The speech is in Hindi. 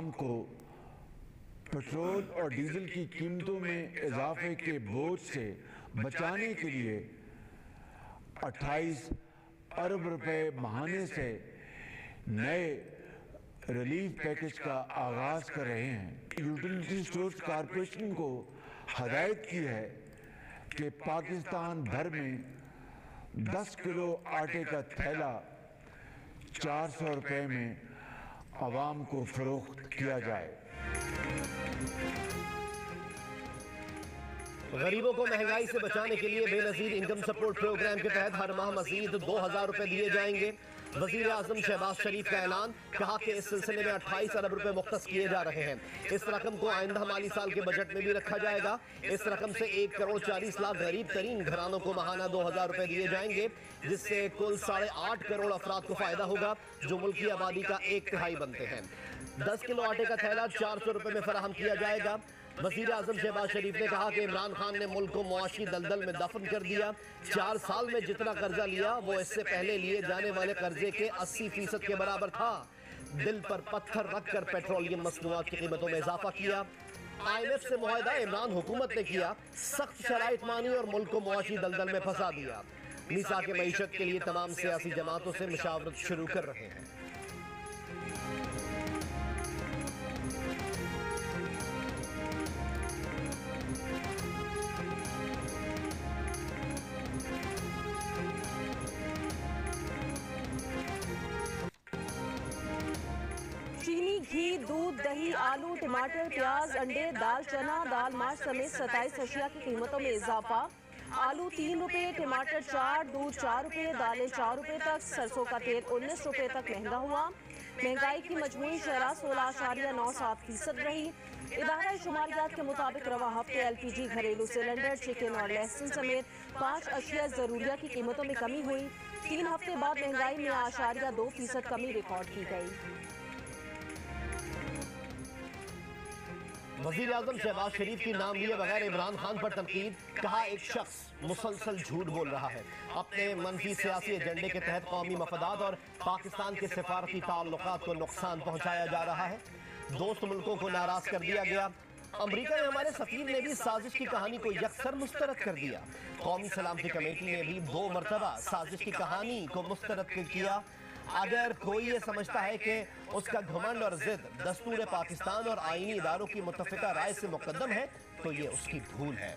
आवाम को पेट्रोल और डीजल की कीमतों में इजाफे के बोझ से बचाने के लिए 28 अरब रुपए माहाने से नए रिलीफ पैकेज का आगाज़ कर रहे हैं। यूटिलिटी स्टोर्स कॉरपोरेशन को हदायत की है कि पाकिस्तान भर में 10 किलो आटे का थैला चार सौ में आवाम को फरोख्त किया जाए। गरीबों को महँगाई से बचाने के लिए बेनजीर इनकम सपोर्ट प्रोग्राम के तहत हर माह मजीद दो हज़ार रुपए दिए जाएँगे। वज़ीर आज़म शहबाज शरीफ का ऐलान कहा कि इस सिलसिले में अट्ठाईस अरब रुपए मुख्त किए जा रहे हैं। इस रकम को आइंदा माली साल के बजट में भी रखा जाएगा। इस रकम से एक करोड़ चालीस लाख गरीब तरीन घरानों को महाना दो हज़ार रुपए दिए जाएँगे, जिससे कुल साढ़े आठ करोड़ अफराद को फ़ायदा होगा, जो मुल्क की आबादी का एक तिहाई बनते हैं। दस किलो आटे का थैला चार सौ रुपए में फराहम किया जाएगा। वज़ीर आज़म शहबाज शरीफ ने कहा कि इमरान खान ने मुल्क को मुआशी दलदल में दफन कर दिया। चार साल में जितना कर्जा लिया, वो इससे पहले लिए जाने वाले कर्जे के अस्सी फ़ीसद के बराबर था। दिल पर पत्थर रखकर पेट्रोलियम मसनूआत की कीमतों में इजाफा किया। आईएमएफ से मुहिदा इमरान हुकूमत ने किया, सख्त शराइत मानी और मुल्क को मुआशी दलदल में फंसा दिया। निसा के मीशत के लिए तमाम सियासी जमातों से मुशावरत शुरू कर रहे हैं। घी, दूध, दही, आलू, टमाटर, प्याज, अंडे, दाल, चना, दाल मार्च समेत सताईस अशिया की कीमतों में इजाफा। आलू तीन रुपए, टमाटर चार, दूध चार रुपए, दालें चार रुपए तक, सरसों का तेल उन्नीस रुपए तक महँगा हुआ। महँगाई की मजमूई शरह सोलह आशारिया नौ सात फ़ीसद रही। इदारा शुमारियात के मुताबिक रवा हफ़्ते एल पी जी घरेलू सिलेंडर, चिकन और लहसुन समेत पाँच अशिया जरूरिया की कीमतों में कमी हुई। तीन हफ़्ते बाद महँगाई में आशारिया दो फ़ीसद कमी रिकॉर्ड की गई। वज़ीर आज़म शहबाज शरीफ की नाम लिए बगैर इमरान खान पर तनकीद कहा एक शख्स मुसलसल झूठ बोल रहा है। अपने मनफी सियासी एजेंडे के तहत कौमी मफदात और पाकिस्तान के सिफारती ताल्लुकात को नुकसान पहुँचाया जा रहा है। दोस्त मुल्कों को नाराज़ कर दिया गया। अमरीका में हमारे सफीर ने भी साजिश की कहानी को यकसर मुस्तरद कर दिया। कौमी सलामती कमेटी ने भी दो मरतबा साजिश की कहानी को मुस्तरद किया। अगर कोई ये समझता है कि उसका घमंड और जिद दस्तूर पाकिस्तान और आईनी इदारों की मुतफ़ा राय से मुकदम है तो ये उसकी भूल है।